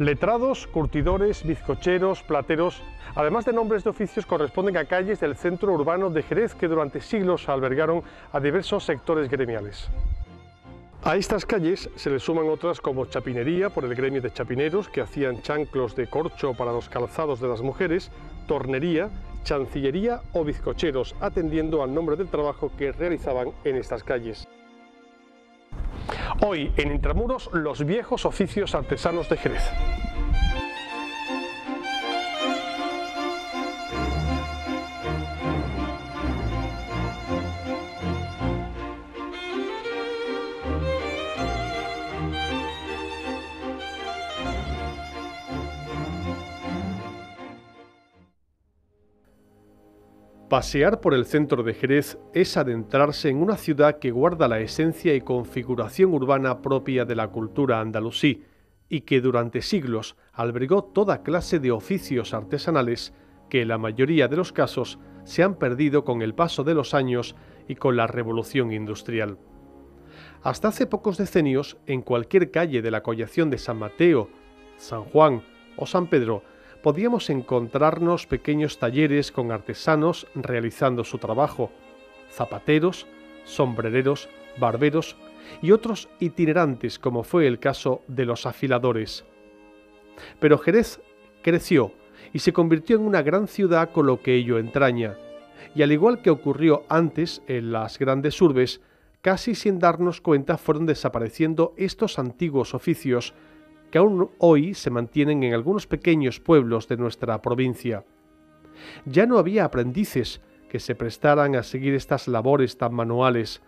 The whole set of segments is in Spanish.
Letrados, curtidores, bizcocheros, plateros, además de nombres de oficios, corresponden a calles del centro urbano de Jerez que durante siglos albergaron a diversos sectores gremiales. A estas calles se le suman otras como chapinería por el gremio de chapineros que hacían chanclos de corcho para los calzados de las mujeres, tornería, chancillería o bizcocheros, atendiendo al nombre del trabajo que realizaban en estas calles. Hoy en Intramuros los viejos oficios artesanos de Jerez. Pasear por el centro de Jerez es adentrarse en una ciudad que guarda la esencia y configuración urbana propia de la cultura andalusí y que durante siglos albergó toda clase de oficios artesanales que en la mayoría de los casos se han perdido con el paso de los años y con la revolución industrial. Hasta hace pocos decenios, en cualquier calle de la collación de San Mateo, San Juan o San Pedro, podíamos encontrarnos pequeños talleres con artesanos realizando su trabajo, zapateros, sombrereros, barberos y otros itinerantes como fue el caso de los afiladores. Pero Jerez creció y se convirtió en una gran ciudad con lo que ello entraña, y al igual que ocurrió antes en las grandes urbes, casi sin darnos cuenta fueron desapareciendo estos antiguos oficios que aún hoy se mantienen en algunos pequeños pueblos de nuestra provincia. Ya no había aprendices que se prestaran a seguir estas labores tan manuales.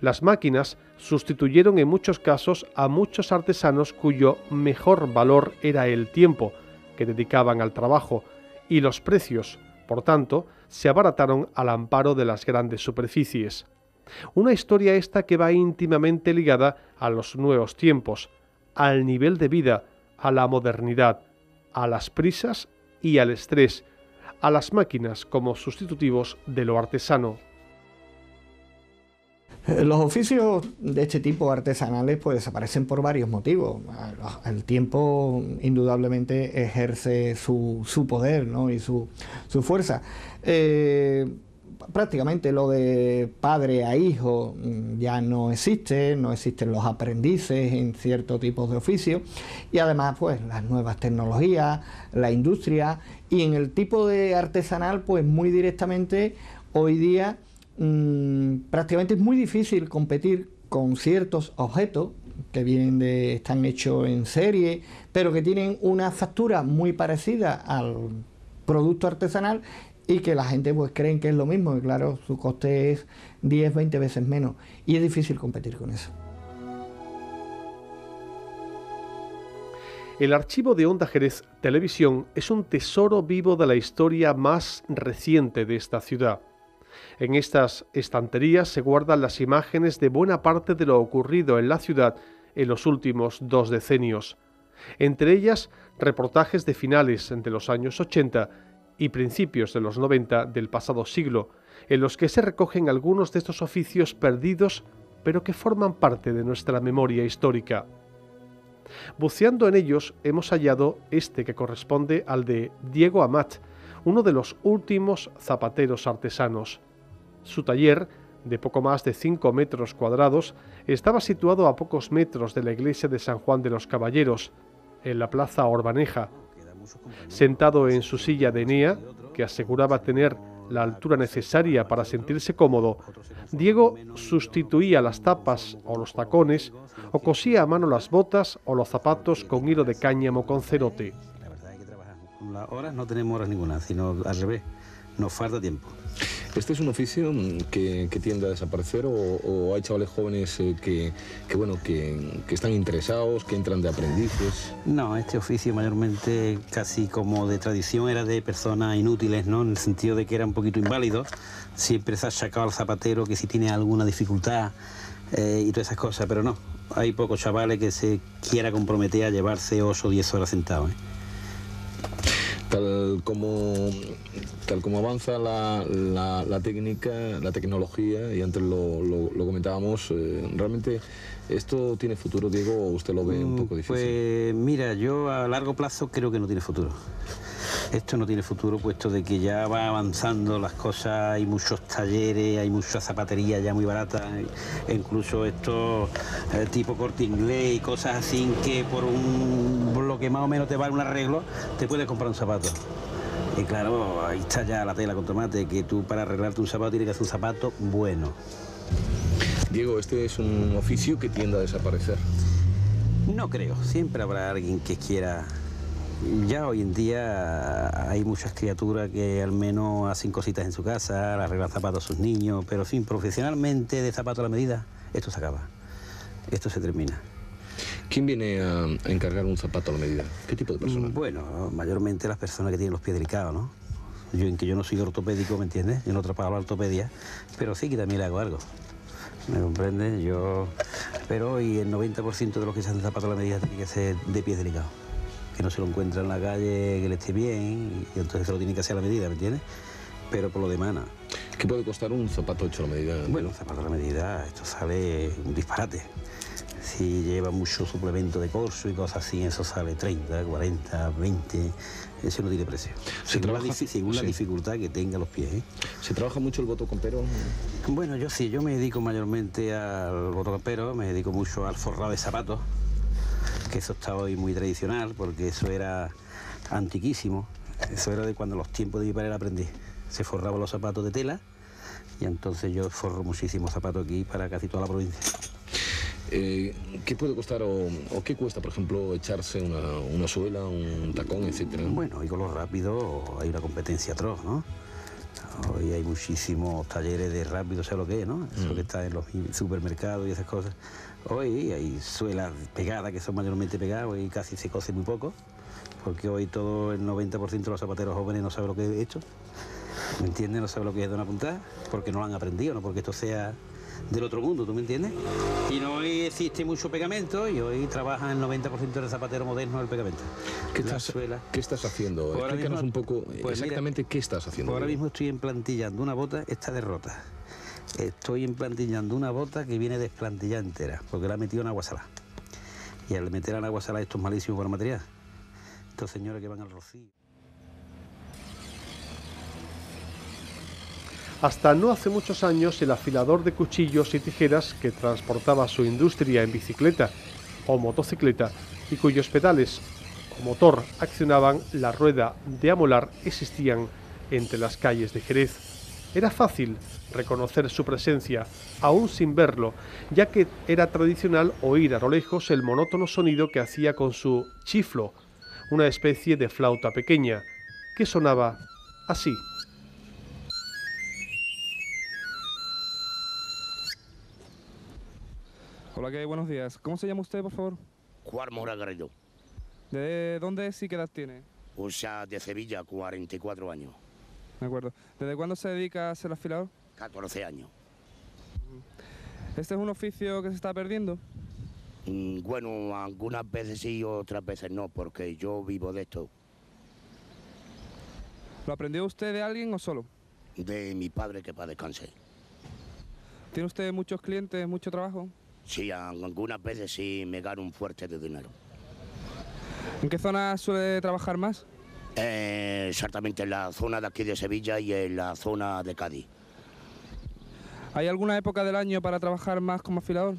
Las máquinas sustituyeron en muchos casos a muchos artesanos cuyo mejor valor era el tiempo que dedicaban al trabajo y los precios, por tanto, se abarataron al amparo de las grandes superficies. Una historia esta que va íntimamente ligada a los nuevos tiempos, al nivel de vida, a la modernidad, a las prisas y al estrés, a las máquinas como sustitutivos de lo artesano. Eh, los oficios de este tipo artesanales pues desaparecen por varios motivos. El tiempo indudablemente ejerce su, poder y su, fuerza. Eh, prácticamente lo de padre a hijo mm, ya no existe, no existen los aprendices en ciertos tipos de oficios y además pues las nuevas tecnologías, la industria. Y en el tipo de artesanal pues muy directamente hoy día mm, prácticamente es muy difícil competir con ciertos objetos que vienen de están hechos en serie pero que tienen una factura muy parecida al producto artesanal y que la gente pues creen que es lo mismo, y claro, su coste es 10, 20 veces menos y es difícil competir con eso. El archivo de Onda Jerez Televisión es un tesoro vivo de la historia más reciente de esta ciudad. En estas estanterías se guardan las imágenes de buena parte de lo ocurrido en la ciudad en los últimos dos decenios. Entre ellas, reportajes de finales de los años 80 y principios de los 90 del pasado siglo, en los que se recogen algunos de estos oficios perdidos, pero que forman parte de nuestra memoria histórica. Buceando en ellos hemos hallado este que corresponde al de Diego Amat, uno de los últimos zapateros artesanos. Su taller, de poco más de 5 metros cuadrados, estaba situado a pocos metros de la iglesia de San Juan de los Caballeros, en la plaza Orbaneja, Sentado en su silla de Enea, que aseguraba tener la altura necesaria para sentirse cómodo, Diego sustituía las tapas o los tacones o cosía a mano las botas o los zapatos con hilo de cáñamo con cerote. La verdad es que trabajar horas no tenemos horas ninguna, sino al revés, nos falta tiempo. ¿Este es un oficio mm, que, tiende a desaparecer o, hay chavales jóvenes eh, que, bueno, que, están interesados, que entran de aprendices? No, este oficio mayormente casi como de tradición era de personas inútiles, ¿no? En el sentido de que era un poquito inválido. Siempre se ha sacado al zapatero que si tiene alguna dificultad eh, y todas esas cosas, pero no. Hay pocos chavales que se quiera comprometer a llevarse 8 o 10 horas sentados. ¿eh? Tal como tal como avanza la, la, técnica, la tecnología, y antes lo, comentábamos, eh, realmente esto tiene futuro, Diego, o usted lo ve un poco difícil. Pues mira, yo a largo plazo creo que no tiene futuro. Esto no tiene futuro puesto de que ya va avanzando las cosas, hay muchos talleres, hay mucha zapatería ya muy barata, e incluso estos eh, tipo corte inglés y cosas así que por un lo que más o menos te vale un arreglo, te puedes comprar un zapato. Y claro, ahí está ya la tela con tomate, que tú para arreglarte un zapato tienes que hacer un zapato bueno. Diego, este es un oficio que tiende a desaparecer. No creo, siempre habrá alguien que quiera ya hoy en día hay muchas criaturas que al menos hacen cositas en su casa, arreglan zapatos a sus niños, pero fin, profesionalmente de zapato a la medida, esto se acaba, esto se termina. ¿Quién viene a, encargar un zapato a la medida? ¿Qué tipo de persona? Bueno, mayormente las personas que tienen los pies delicados, ¿no? Yo en que yo no soy ortopédico, ¿me entiendes? Yo no trabajo la ortopedia, pero sí que también le hago algo. ¿Me comprende? Yo... Pero hoy el 90% de los que se hacen zapatos a la medida tiene que ser de pies delicados que no se lo encuentra en la calle, que le esté bien, y entonces se lo tiene que hacer a la medida, ¿me entiendes? Pero por lo demás, ¿Qué puede costar un zapato hecho a la medida? Bueno, un zapato a la medida, esto sale un disparate. Si lleva mucho suplemento de corso y cosas así, eso sale 30, 40, 20, eso no tiene precio. Se según, trabaja, la, según la dificultad que tenga los pies. ¿eh? ¿Se trabaja mucho el botocampero? Bueno, yo sí, yo me dedico mayormente al botocampero, me dedico mucho al forrado de zapatos que eso está hoy muy tradicional, porque eso era antiquísimo. Eso era de cuando los tiempos de mi padre aprendí. Se forraban los zapatos de tela y entonces yo forro muchísimos zapatos aquí para casi toda la provincia. Eh, ¿Qué puede costar o, qué cuesta, por ejemplo, echarse una, suela, un tacón, etcétera? Bueno, y con lo rápido hay una competencia atroz, ¿no? Hoy hay muchísimos talleres de rápido, sé lo que es, ¿no? Eso mm. que está en los supermercados y esas cosas. Hoy hay suelas pegadas, que son mayormente pegadas, y casi se cose muy poco, porque hoy todo el 90% de los zapateros jóvenes no sabe lo que he hecho, ¿me entiendes? No sabe lo que es de una puntada, porque no lo han aprendido, no porque esto sea del otro mundo, ¿tú me entiendes? Y no existe mucho pegamento y hoy trabaja el 90% del zapatero moderno el pegamento. ¿Qué, estás, ¿qué estás haciendo? Pues Explícanos un poco pues exactamente qué estás haciendo. Pues ahora mismo estoy emplantillando una bota, esta derrota estoy emplantillando una bota que viene desplantillada entera, porque la he metido en agua salada. Y al meter en agua salada esto es malísimo para el material. Estos señores que van al rocío. Hasta no hace muchos años el afilador de cuchillos y tijeras que transportaba su industria en bicicleta o motocicleta y cuyos pedales o motor accionaban la rueda de amolar existían entre las calles de Jerez. Era fácil reconocer su presencia, aún sin verlo, ya que era tradicional oír a lo lejos el monótono sonido que hacía con su chiflo, una especie de flauta pequeña, que sonaba así. Hola, ¿qué Buenos días. ¿Cómo se llama usted, por favor? Juan Mora Garrido. ¿De dónde sí qué edad tiene? O sea, de Sevilla, 44 años. De acuerdo. ¿Desde cuándo se dedica a ser afilador? 14 años. ¿Este es un oficio que se está perdiendo? Mm, bueno, algunas veces sí, otras veces no, porque yo vivo de esto. ¿Lo aprendió usted de alguien o solo? De mi padre que para descanse. ¿Tiene usted muchos clientes, mucho trabajo? Sí, algunas veces sí me gano un fuerte de dinero. ¿En qué zona suele trabajar más? Eh, exactamente en la zona de aquí de Sevilla y en la zona de Cádiz. ¿Hay alguna época del año para trabajar más como afilador?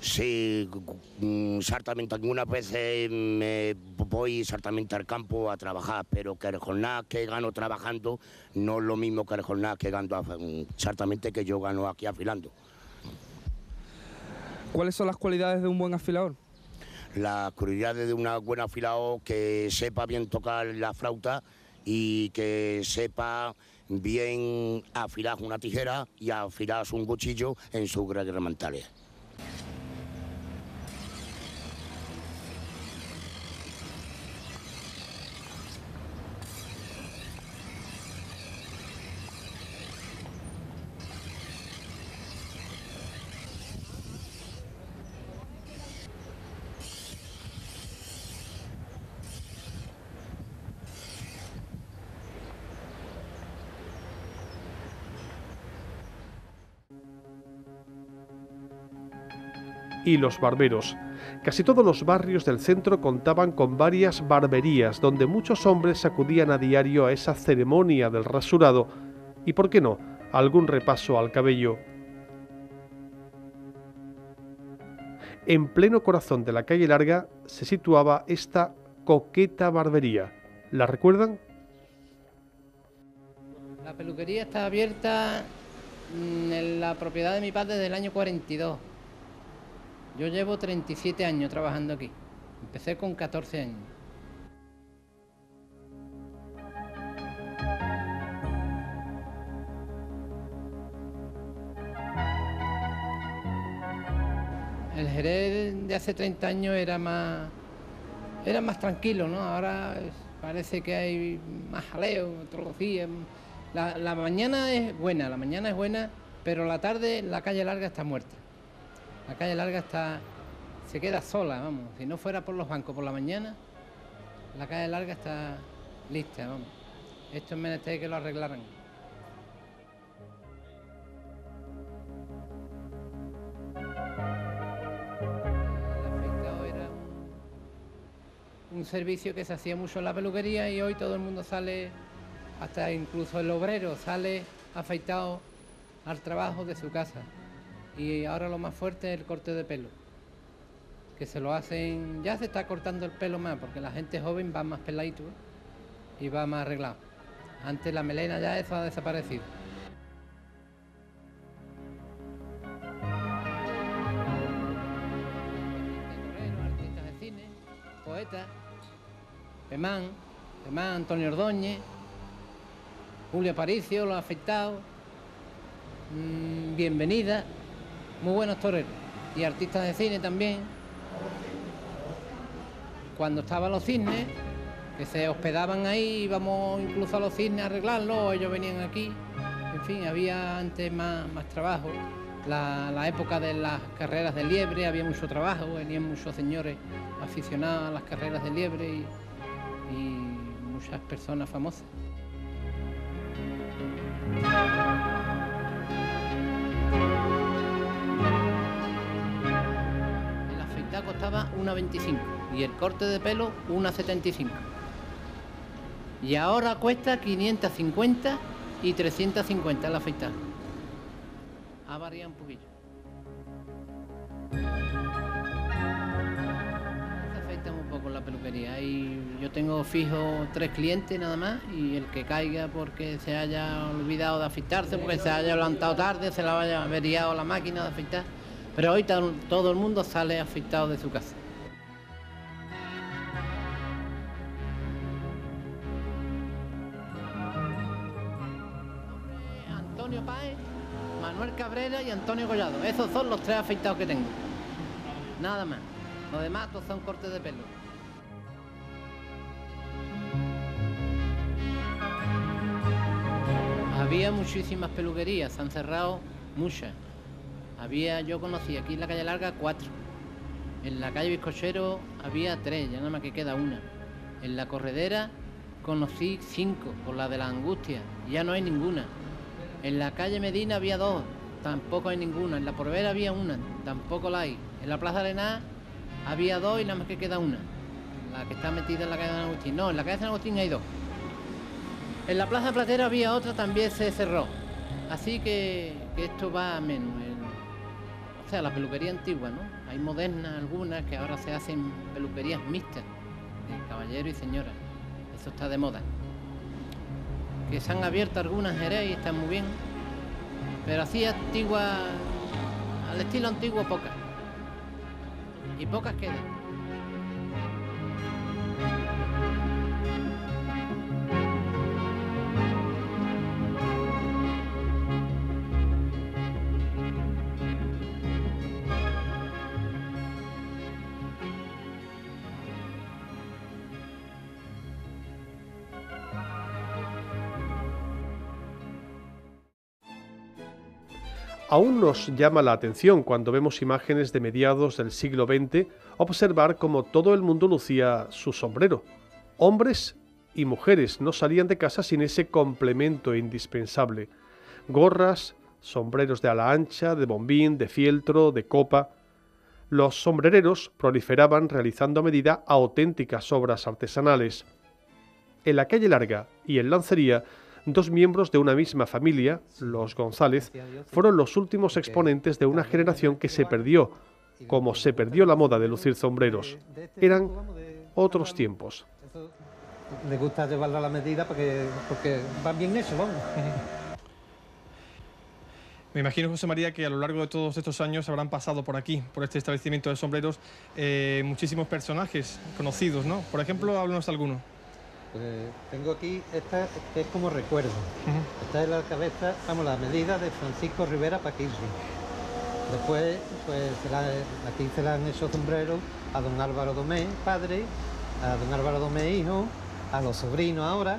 Sí, mm, exactamente. Algunas veces me voy exactamente al campo a trabajar, pero que el jornada que gano trabajando no es lo mismo que el jornada que gano exactamente que yo gano aquí afilando. ¿Cuáles son las cualidades de un buen afilador? las cualidades de una buena afilado que sepa bien tocar la flauta y que sepa bien afilar una tijera y afilar un cuchillo en sus remantales. Y los barberos. Casi todos los barrios del centro contaban con varias barberías donde muchos hombres acudían a diario a esa ceremonia del rasurado y, por qué no, algún repaso al cabello. En pleno corazón de la calle larga se situaba esta coqueta barbería. ¿La recuerdan? La peluquería está abierta en la propiedad de mi padre desde el año 42. Yo llevo 37 años trabajando aquí. Empecé con 14 años. El Jerez de hace 30 años era más era más tranquilo, ¿no? Ahora parece que hay más jaleo, días. La, la mañana es buena, la mañana es buena, pero la tarde la calle larga está muerta. La calle larga está, se queda sola, vamos. Si no fuera por los bancos por la mañana, la calle larga está lista, vamos. Esto es menester que lo arreglaran. un servicio que se hacía mucho en la peluquería y hoy todo el mundo sale, hasta incluso el obrero, sale afeitado al trabajo de su casa. Y ahora lo más fuerte es el corte de pelo. Que se lo hacen, ya se está cortando el pelo más, porque la gente joven va más peladito y va más arreglado. Antes la melena ya eso ha desaparecido. artistas de cine, poetas, Pemán, Pemán, Antonio Ordóñez, Julio Aparicio, lo ha afectado, mm, Bienvenida, muy buenos toreros y artistas de cine también. Cuando estaban los cisnes, que se hospedaban ahí, íbamos incluso a los cisnes a arreglarlo, ellos venían aquí. En fin, había antes más, más trabajo. La, época de las carreras de liebre había mucho trabajo, venían muchos señores aficionados a las carreras de liebre y, y muchas personas famosas. 1,25 y el corte de pelo 1,75. Y ahora cuesta 550 y 350 la afeitada. Ha variado un poquillo. Se afeita un poco la peluquería. Y yo tengo fijo tres clientes nada más y el que caiga porque se haya olvidado de afeitarse, porque se haya levantado tarde, se le haya averiado la máquina de afeitar pero hoy todo el mundo sale afectado de su casa. Y Antonio Collado. Esos son los tres afectados que tengo. Nada más. Los demás todos son cortes de pelo. Había muchísimas peluquerías, se han cerrado muchas. Había, yo conocí aquí en la calle Larga cuatro. En la calle Bizcochero había tres, ya nada más que queda una. En la corredera conocí cinco, por la de la angustia, ya no hay ninguna. En la calle Medina había dos, tampoco hay ninguna. En la Porvera había una, tampoco la hay. En la Plaza Arenal había dos y nada más que queda una. La que está metida en la calle de San Agustín. No, en la calle de San Agustín hay dos. En la Plaza Platera había otra, también se cerró. Así que, que esto va a menos o sea, la peluquería antigua, ¿no? Hay modernas algunas que ahora se hacen peluquerías mixtas, de caballero y señora. Eso está de moda. Que se han abierto algunas Jerez y están muy bien. Pero así antigua, al estilo antiguo pocas. Y pocas quedan. Aún nos llama la atención cuando vemos imágenes de mediados del siglo XX observar cómo todo el mundo lucía su sombrero. Hombres y mujeres no salían de casa sin ese complemento indispensable. Gorras, sombreros de ala ancha, de bombín, de fieltro, de copa. Los sombrereros proliferaban realizando a medida auténticas obras artesanales. En la calle Larga y en Lancería, dos miembros de una misma familia, los González, fueron los últimos exponentes de una generación que se perdió, como se perdió la moda de lucir sombreros. Eran otros tiempos. Le gusta llevarla a la medida porque, porque va bien eso, vamos. Me imagino, José María, que a lo largo de todos estos años habrán pasado por aquí, por este establecimiento de sombreros, eh, muchísimos personajes conocidos, ¿no? Por ejemplo, háblanos alguno. Pues tengo aquí esta que es como recuerdo. Esta es la cabeza, vamos, la medida de Francisco Rivera Paquirri. Después, pues aquí se le han hecho sombreros a don Álvaro Domé, padre, a don Álvaro Domé, hijo, a los sobrinos ahora,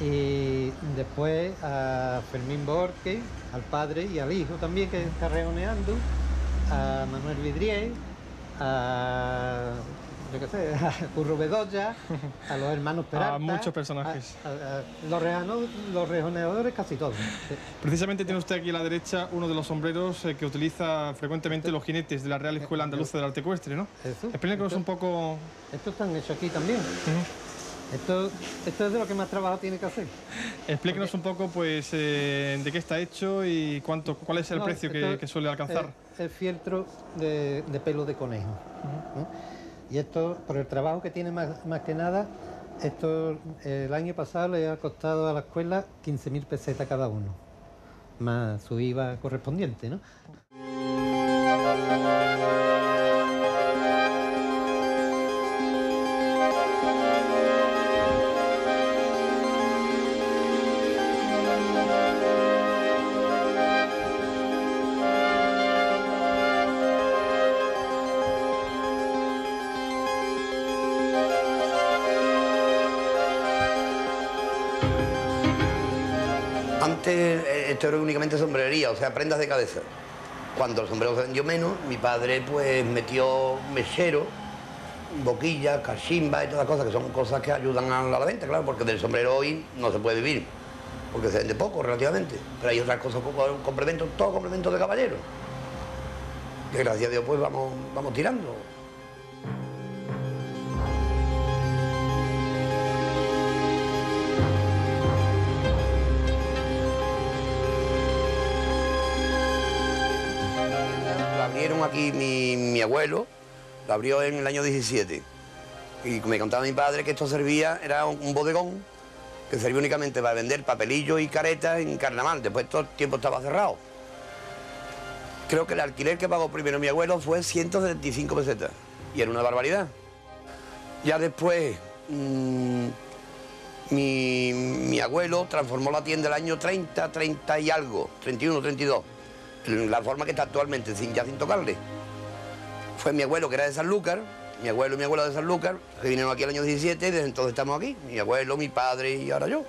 y después a Fermín Borque, al padre y al hijo también que está reoneando, a Manuel Vidrier, a yo qué sé, a Curro Bedoya, a los hermanos Peralta. A muchos personajes. los, los rejoneadores casi todos. Precisamente tiene usted aquí a la derecha uno de los sombreros eh, que utiliza frecuentemente los jinetes de la Real Escuela Andaluza del Arte Ecuestre, ¿no? Explíquenos un poco... Estos están hechos aquí también. Esto, esto es de lo que más trabajo tiene que hacer. Explíquenos un poco pues, eh, de qué está hecho y cuánto, cuál es el precio que, suele alcanzar. El, fieltro de, pelo de conejo. Y esto, por el trabajo que tiene más, que nada, esto el año pasado le ha costado a la escuela 15.000 pesetas cada uno, más su IVA correspondiente, ¿no? Esto era únicamente sombrería, o sea, prendas de cabeza. Cuando el sombrero se vendió menos, mi padre pues metió mesero, boquilla, cachimba y todas las cosas, que son cosas que ayudan a la venta, claro, porque del sombrero hoy no se puede vivir, porque se vende poco relativamente. Pero hay otras cosas, complementos, todo complementos de caballero. Que gracias a Dios pues vamos, vamos tirando. Aquí mi, abuelo, lo abrió en el año 17. Y me contaba mi padre que esto servía, era un, bodegón que servía únicamente para vender papelillos y caretas en carnaval. Después todo el tiempo estaba cerrado. Creo que el alquiler que pagó primero mi abuelo fue 175 pesetas. Y era una barbaridad. Ya después, mm, mi, mi, abuelo transformó la tienda el año 30, 30 y algo, 31, 32 la forma que está actualmente, sin, ya sin tocarle. Fue mi abuelo que era de Sanlúcar, mi abuelo y mi abuela de Sanlúcar, que vinieron aquí el año 17 y desde entonces estamos aquí. Mi abuelo, mi padre y ahora yo.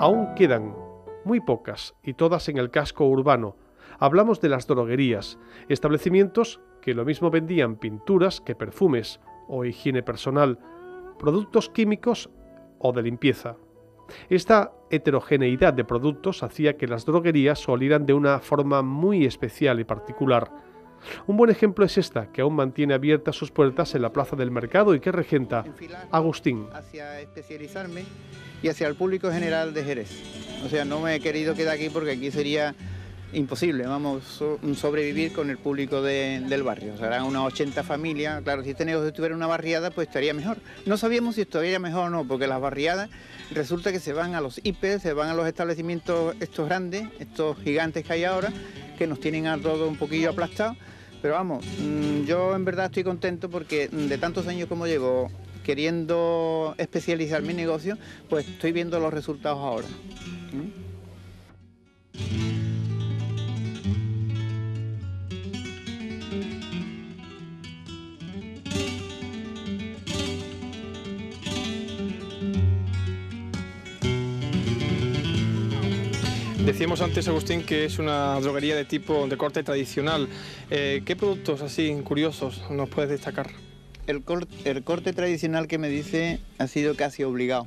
Aún quedan muy pocas y todas en el casco urbano Hablamos de las droguerías, establecimientos que lo mismo vendían pinturas que perfumes o higiene personal, productos químicos o de limpieza. Esta heterogeneidad de productos hacía que las droguerías solieran de una forma muy especial y particular. Un buen ejemplo es esta, que aún mantiene abiertas sus puertas en la Plaza del Mercado y que regenta Agustín. Hacia especializarme y hacia el público general de Jerez. O sea, no me he querido quedar aquí porque aquí sería imposible, vamos, sobrevivir con el público del barrio. Serán unas 80 familias, claro, si este negocio tuviera una barriada, pues estaría mejor. No sabíamos si estaría mejor o no, porque las barriadas resulta que se van a los IP, se van a los establecimientos estos grandes, estos gigantes que hay ahora, que nos tienen a todos un poquillo aplastados. Pero vamos, mm, yo en verdad estoy contento porque de tantos años como llevo queriendo especializar mi negocio, pues estoy viendo los resultados ahora. ¿Mm? Decíamos antes, Agustín, que es una droguería de tipo de corte tradicional. Eh, ¿Qué productos así curiosos nos puedes destacar? El, corte tradicional que me dice ha sido casi obligado,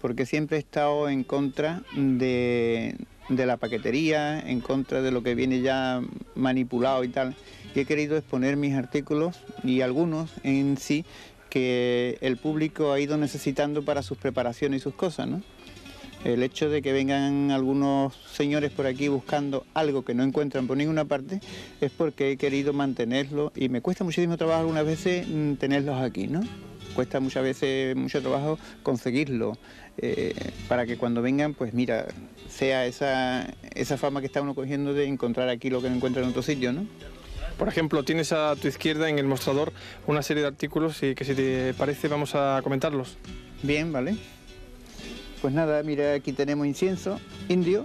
porque siempre he estado en contra de, de la paquetería, en contra de lo que viene ya manipulado y tal. Y he querido exponer mis artículos y algunos en sí que el público ha ido necesitando para sus preparaciones y sus cosas, ¿no? El hecho de que vengan algunos señores por aquí buscando algo que no encuentran por ninguna parte es porque he querido mantenerlo y me cuesta muchísimo trabajo algunas veces mm, tenerlos aquí, ¿no? Cuesta muchas veces mucho trabajo conseguirlo eh, para que cuando vengan, pues mira, sea esa, esa fama que está uno cogiendo de encontrar aquí lo que no encuentra en otro sitio, ¿no? Por ejemplo, tienes a tu izquierda en el mostrador una serie de artículos y que si te parece vamos a comentarlos. Bien, vale. Pues nada, mira, aquí tenemos incienso indio.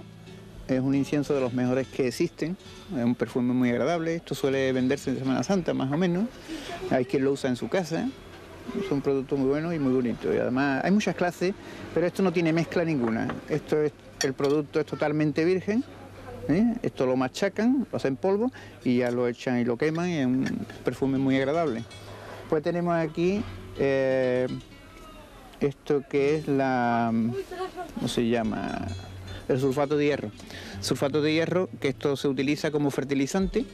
Es un incienso de los mejores que existen. Es un perfume muy agradable. Esto suele venderse en Semana Santa, más o menos. Hay quien lo usa en su casa. Es un producto muy bueno y muy bonito. Y además hay muchas clases, pero esto no tiene mezcla ninguna. Esto es, el producto es totalmente virgen. ¿eh? Esto lo machacan, lo hacen polvo y ya lo echan y lo queman. Y es un perfume muy agradable. Pues tenemos aquí eh, esto que es la, ¿cómo se llama? El sulfato de hierro. Sulfato de hierro, que esto se utiliza como fertilizante,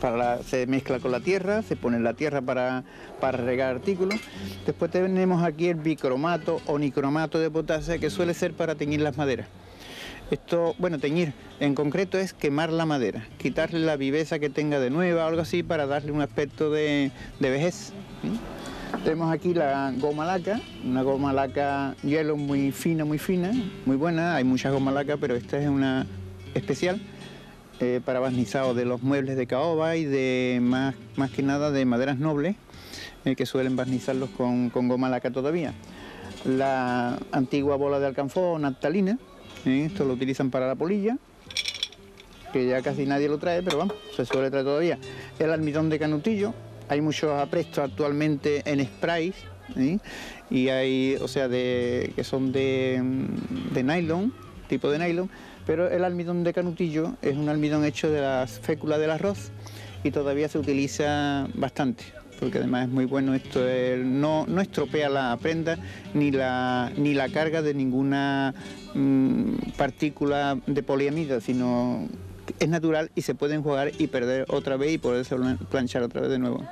para se mezcla con la tierra, se pone en la tierra para, para regar artículos. Después tenemos aquí el bicromato o nicromato de potasio, que suele ser para teñir las maderas. Esto, bueno, teñir en concreto es quemar la madera, quitarle la viveza que tenga de nueva o algo así para darle un aspecto de, vejez. Tenemos aquí la goma laca, una goma laca hielo muy fina, muy fina, muy buena. Hay muchas goma laca, pero esta es una especial eh, para barnizado de los muebles de caoba y de más, más que nada de maderas nobles, eh, que suelen barnizarlos con, goma laca todavía. La antigua bola de alcanfor naftalina, eh, esto lo utilizan para la polilla, que ya casi nadie lo trae, pero vamos, se suele traer todavía. El almidón de canutillo, hay muchos aprestos actualmente en sprays y hay, o sea, de, que son de, de nylon, tipo de nylon, pero el almidón de canutillo es un almidón hecho de la fécula del arroz y todavía se utiliza bastante porque además es muy bueno esto, no, no, estropea la prenda ni la, ni la carga de ninguna mm, partícula de poliamida, sino es natural y se pueden jugar y perder otra vez y poderse planchar otra vez de nuevo.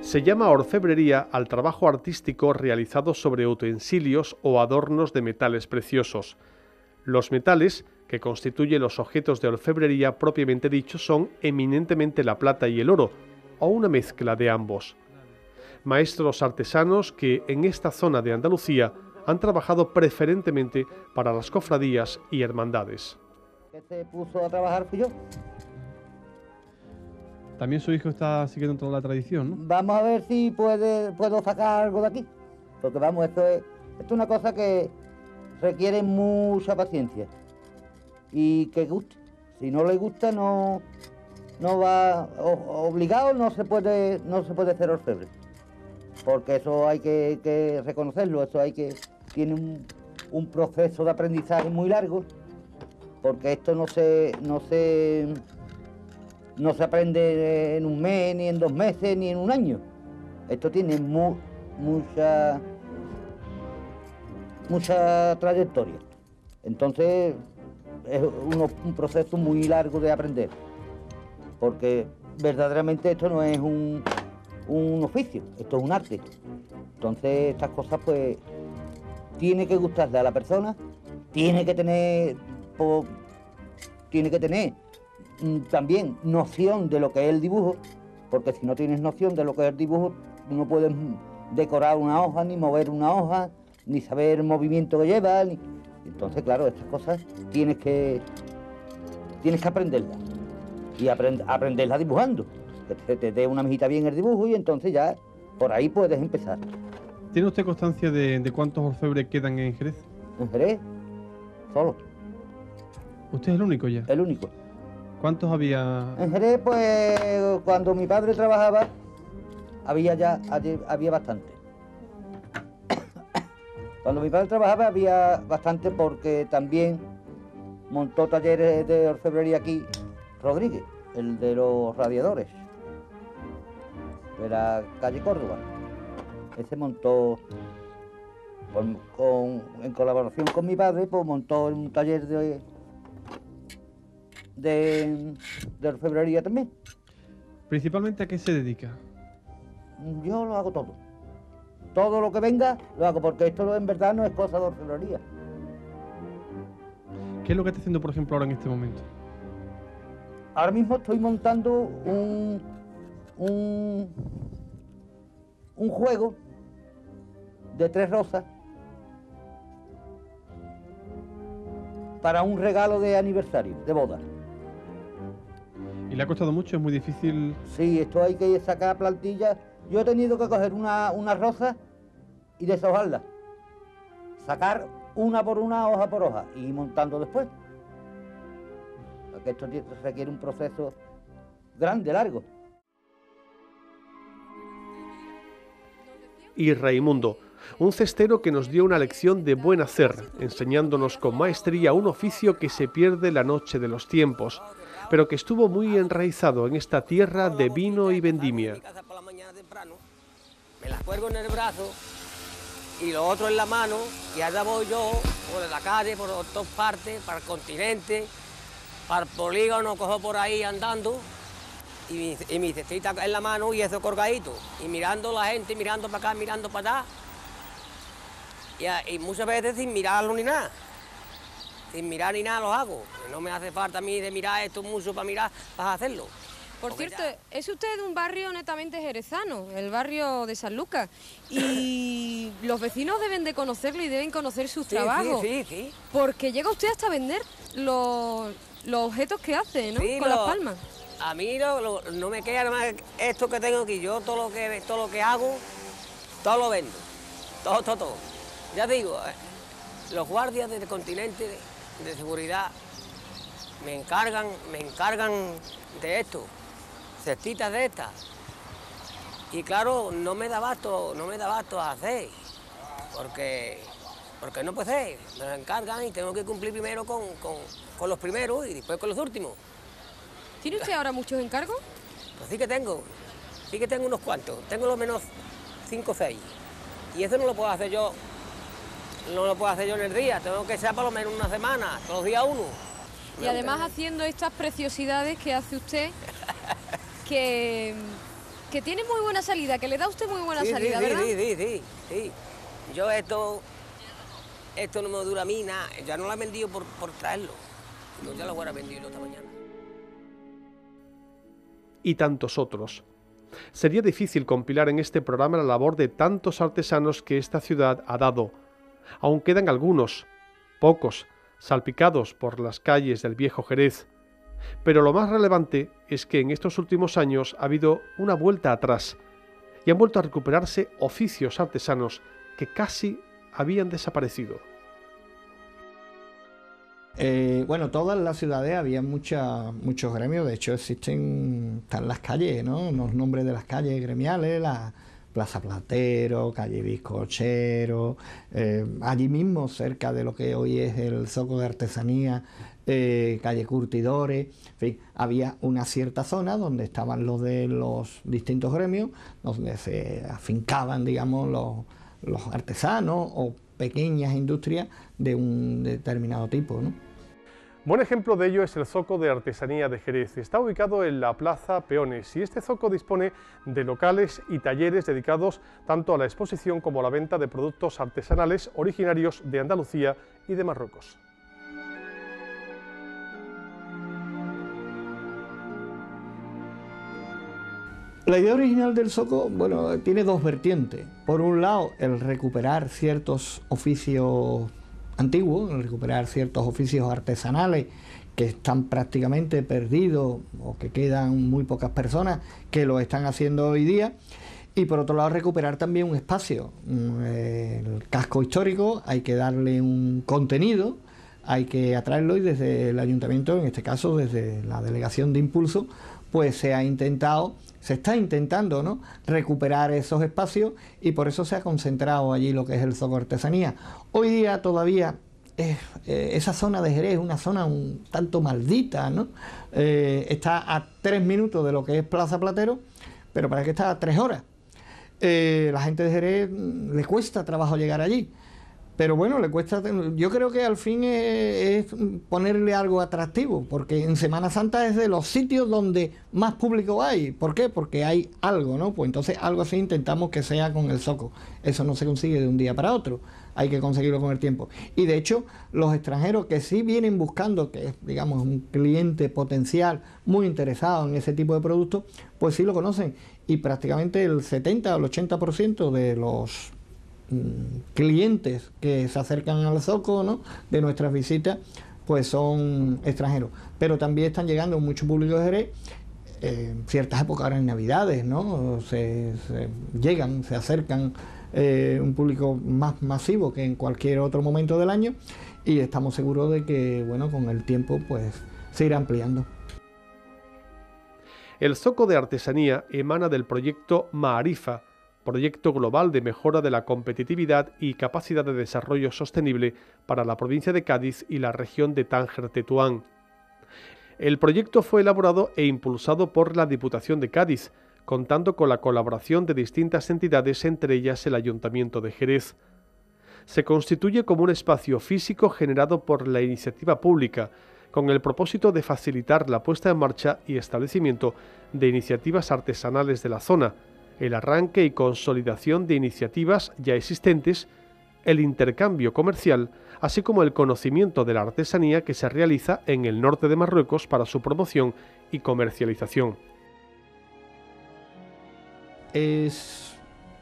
Se llama orfebrería al trabajo artístico realizado sobre utensilios o adornos de metales preciosos. Los metales que constituyen los objetos de orfebrería propiamente dichos son eminentemente la plata y el oro, o una mezcla de ambos. Maestros artesanos que en esta zona de Andalucía han trabajado preferentemente para las cofradías y hermandades. se puso a trabajar fui yo. También su hijo está siguiendo toda la tradición, ¿no? Vamos a ver si puede, puedo sacar algo de aquí. Porque vamos, esto es, esto es una cosa que requiere mucha paciencia y que guste. Si no le gusta, no, no va obligado, no se puede, no se puede hacer orfebre. Porque eso hay que, reconocerlo, eso hay que tiene un, proceso de aprendizaje muy largo, porque esto no se, no se no se aprende en un mes, ni en dos meses, ni en un año. Esto tiene mucha, mucha trayectoria. Entonces es un proceso muy largo de aprender, porque verdaderamente esto no es un, un oficio, esto es un arte. Entonces estas cosas pues tiene que gustarle a la persona, tiene que tener, tiene que tener Mm, también noción de lo que es el dibujo, porque si no tienes noción de lo que es el dibujo, no puedes decorar una hoja, ni mover una hoja, ni saber el movimiento que lleva. Entonces, claro, estas cosas tienes que, tienes que aprenderlas. Y aprenderlas dibujando. Que te, dé una mijita bien el dibujo y entonces ya por ahí puedes empezar. ¿Tiene usted constancia de, de cuántos orfebres quedan en Jerez? En Jerez, solo. ¿Usted es el único ya? El único. ¿Cuántos había? En Jerez, pues cuando mi padre trabajaba, había ya había bastante. Cuando mi padre trabajaba había bastante porque también montó talleres de orfebrería aquí Rodríguez, el de los radiadores, de la calle Córdoba. Ese montó, en colaboración con mi padre, pues montó un taller de, de, de orfebrería también. ¿Principalmente a qué se dedica? Yo lo hago todo. Todo lo que venga lo hago, porque esto en verdad no es cosa de orfebrería. ¿Qué es lo que está haciendo, por ejemplo, ahora en este momento? Ahora mismo estoy montando un, un, un juego de tres rosas para un regalo de aniversario, de boda. ¿Y le ha costado mucho? ¿Es muy difícil? Sí, esto hay que sacar plantillas. Yo he tenido que coger una, una rosa y deshojarla. Sacar una por una, hoja por hoja, y ir montando después. Porque esto requiere un proceso grande, largo. Y Raimundo, un cestero que nos dio una lección de buen hacer, enseñándonos con maestría un oficio que se pierde la noche de los tiempos, pero que estuvo muy enraizado en esta tierra de vino y vendimia. Me la cuelgo en el brazo y lo otro en la mano y allá voy yo por la calle, por todas partes, para el continente, para el polígono, cojo por ahí andando y mi, y mi cestita en la mano y eso colgadito y mirando la gente, mirando para acá, mirando para allá y, y muchas veces sin mirarlo ni nada sin mirar ni nada lo hago. No me hace falta a mí de mirar esto mucho para mirar, para hacerlo. Por cierto, es usted de un barrio netamente jerezano, el barrio de San Lucas, y los vecinos deben de conocerlo y deben conocer sus Sí, trabajos. Sí, sí, sí. Porque llega usted hasta vender los, los objetos que hace, ¿no? Sí, Con lo- las palmas. A mí no, lo- no me queda nada más esto que tengo aquí. Yo todo lo que todo lo que hago, todo lo vendo. Todo, todo, todo. Ya digo, eh, los guardias del continente de, de seguridad me encargan, me encargan de esto, cestitas de estas. Y claro, no me da abasto, no me da abasto a hacer, porque, porque no puede ser. Me lo encargan y tengo que cumplir primero con, con, con los primeros y después con los últimos. ¿Tiene usted ahora muchos encargos? Pues sí que tengo, sí que tengo unos cuantos, tengo lo menos cinco o seis. Y eso no lo puedo hacer yo, no lo puedo hacer yo en el día, tengo que ser por lo menos una semana, todos los días uno. Y además haciendo estas preciosidades que hace usted, que, que tiene muy buena salida, que le da a usted muy buena sí, salida, sí, ¿verdad? Sí, sí, sí, sí. Yo esto, esto no me dura a mí nada, ya no lo he vendido por, por traerlo, yo ya lo hubiera vendido esta mañana. y tantos otros. Sería difícil compilar en este programa la labor de tantos artesanos que esta ciudad ha dado. Aún quedan algunos, pocos, salpicados por las calles del viejo Jerez. Pero lo más relevante es que en estos últimos años ha habido una vuelta atrás y han vuelto a recuperarse oficios artesanos que casi habían desaparecido. Eh, bueno, todas las ciudades había muchos gremios, de hecho existen, están las calles, ¿no? Los nombres de las calles gremiales, la Plaza Platero, calle Bizcochero, eh, allí mismo cerca de lo que hoy es el Zoco de Artesanía, eh, calle Curtidores, en fin, había una cierta zona donde estaban los de los distintos gremios, donde se afincaban, digamos, los, los artesanos o pequeñas industrias de un determinado tipo, ¿no? Buen ejemplo de ello es el Zoco de Artesanía de Jerez. Está ubicado en la Plaza Peones y este zoco dispone de locales y talleres dedicados tanto a la exposición como a la venta de productos artesanales originarios de Andalucía y de Marruecos. La idea original del Zoco, bueno, tiene dos vertientes. Por un lado, el recuperar ciertos oficios antiguos, el recuperar ciertos oficios artesanales que están prácticamente perdidos o que quedan muy pocas personas que lo están haciendo hoy día. Y por otro lado, recuperar también un espacio. Mm, El casco histórico hay que darle un contenido, hay que atraerlo y desde el ayuntamiento, en este caso desde la delegación de impulso, pues se ha intentado, se está intentando ¿no? recuperar esos espacios y por eso se ha concentrado allí lo que es el zoco artesanía. Hoy día todavía eh, esa zona de Jerez una zona un tanto maldita, ¿no? Eh, está a tres minutos de lo que es Plaza Platero, pero para que está a tres horas. Eh, la gente de Jerez mm, le cuesta trabajo llegar allí. Pero bueno, le cuesta. Yo creo que al fin es, ponerle algo atractivo, porque en Semana Santa es de los sitios donde más público hay. ¿Por qué? Porque hay algo, ¿no? Pues entonces algo así intentamos que sea con el soco. Eso no se consigue de un día para otro. Hay que conseguirlo con el tiempo. Y de hecho, los extranjeros que sí vienen buscando, que es, digamos, un cliente potencial muy interesado en ese tipo de productos, pues sí lo conocen. Y prácticamente el 70 o el 80% de los clientes que se acercan al Zoco ¿no? de nuestras visitas, pues son extranjeros. Pero también están llegando mucho público de Jerez en ciertas épocas, ahora en Navidades, ¿no? Se, llegan, se acercan eh, un público más masivo que en cualquier otro momento del año y estamos seguros de que, bueno, con el tiempo, pues se irá ampliando. El Zoco de Artesanía emana del proyecto Maarifa, proyecto global de mejora de la competitividad y capacidad de desarrollo sostenible para la provincia de Cádiz y la región de Tánger-Tetuán. El proyecto fue elaborado e impulsado por la Diputación de Cádiz, contando con la colaboración de distintas entidades, entre ellas el Ayuntamiento de Jerez. Se constituye como un espacio físico generado por la iniciativa pública, con el propósito de facilitar la puesta en marcha y establecimiento de iniciativas artesanales de la zona, el arranque y consolidación de iniciativas ya existentes, el intercambio comercial, así como el conocimiento de la artesanía que se realiza en el norte de Marruecos para su promoción y comercialización. Es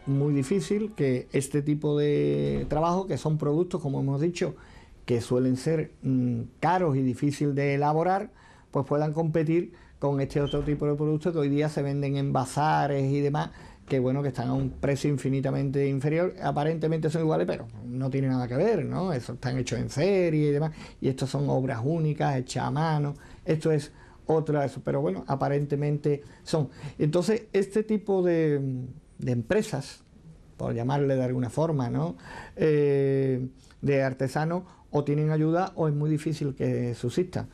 muy difícil que este tipo de trabajo, que son productos, como hemos dicho, que suelen ser mm, caros y difíciles de elaborar, pues puedan competir con este otro tipo de productos que hoy día se venden en bazares y demás, que bueno, que están a un precio infinitamente inferior. Aparentemente son iguales, pero no tiene nada que ver, ¿no? Eso están hechos en serie y demás. Y estos son obras únicas, hechas a mano. Esto es otra, eso, pero bueno, aparentemente son. Entonces, este tipo de, empresas, por llamarle de alguna forma, ¿no? Eh, de artesanos, o tienen ayuda o es muy difícil que subsista.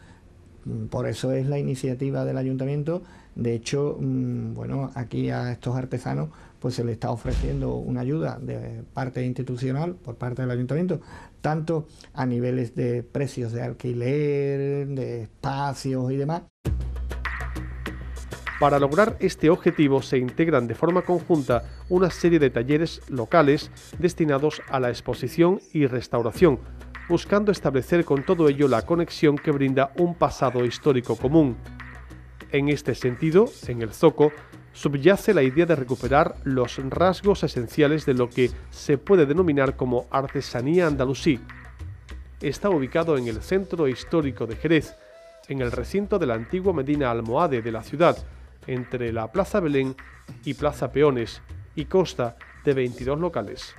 Por eso es la iniciativa del ayuntamiento. De hecho, mm, bueno, aquí a estos artesanos pues se les está ofreciendo una ayuda de parte institucional por parte del ayuntamiento, tanto a niveles de precios de alquiler, de espacios y demás. Para lograr este objetivo se integran de forma conjunta una serie de talleres locales destinados a la exposición y restauración, buscando establecer con todo ello la conexión que brinda un pasado histórico común. En este sentido, en el Zoco, subyace la idea de recuperar los rasgos esenciales de lo que se puede denominar como artesanía andalusí. Está ubicado en el centro histórico de Jerez, en el recinto de la antigua Medina Almohade de la ciudad, entre la Plaza Belén y Plaza Peones, y consta de 22 locales.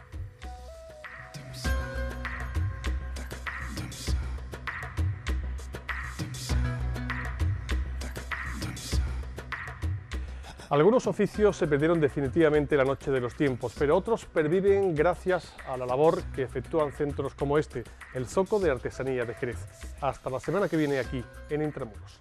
Algunos oficios se perdieron definitivamente la noche de los tiempos, pero otros perviven gracias a la labor que efectúan centros como este, el Zoco de Artesanía de Jerez. Hasta la semana que viene aquí, en Intramuros.